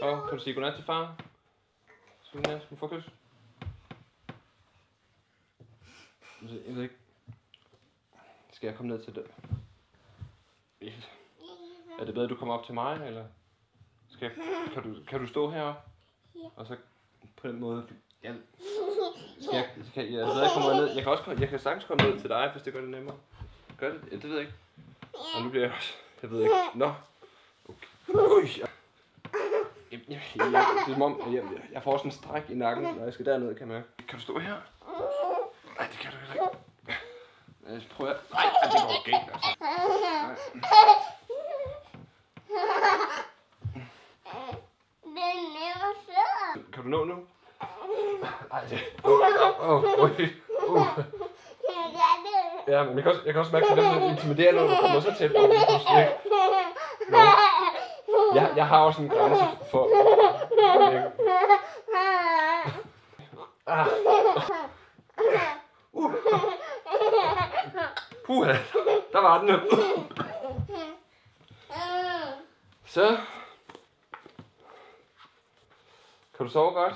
far. Og kan du sige godnat til far? Skal du få kys? Jeg ved ikke. Skal jeg komme ned til dig? Er det bedre, at du kommer op til mig, eller? Skal jeg, kan, du, kan du stå heroppe? Og så på den måde... Jeg, skal jeg, skal, jeg, ved jeg, kommer jeg ned. Jeg kan også komme- jeg kan sagtens komme ned til dig, hvis det gør det nemmere. Gør det? Ja, det ved jeg ikke. Og nu bliver jeg også... Jeg ved ikke. Nå. Jeg, jeg, jeg, det er som om, jeg, jeg, jeg får sådan en stræk i nakken, når jeg skal derned, kan mærke. Kan du stå her? Nej, det kan du heller ikke. Jeg prøver. Nej, ej, det går galt, altså. Den er sød. Kan du nå nu? Nej, det... Åh, åh, åh. Ja, men jeg kan også, jeg kan også mærke, at det er intimiderende, når du kommer så tæt på. Det er pludselig ikke. Nå. Jeg, jeg har også en grænse for... Ah. Uh. Puha, der var den. Så. Kan du sove godt?